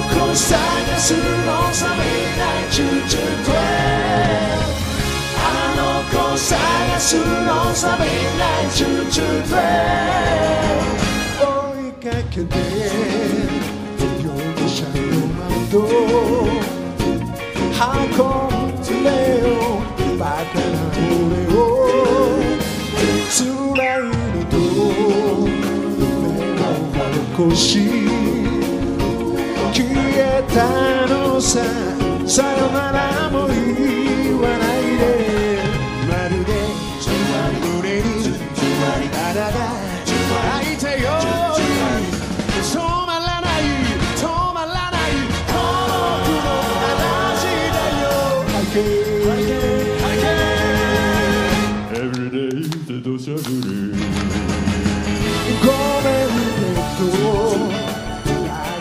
子探すのさみんなチューチュートレあの子探すのさみんなチューチュートレ追いかけて容疑者の窓運んでよバカな俺を辛いのと目を残し消えたのささよならも言わないで。まるで胸に穴が開いたよ止まらない止まらない孤独の話だよ。I can't I can't Every day って土砂降りごめんねと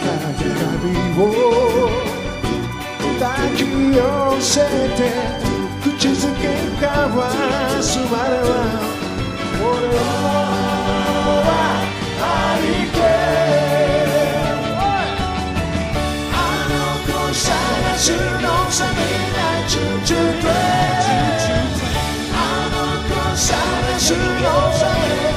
長い髪を。抱き寄せて口づけ交わすまでは俺は愛けあの子探すのさみんなチューチュートレあの子探すの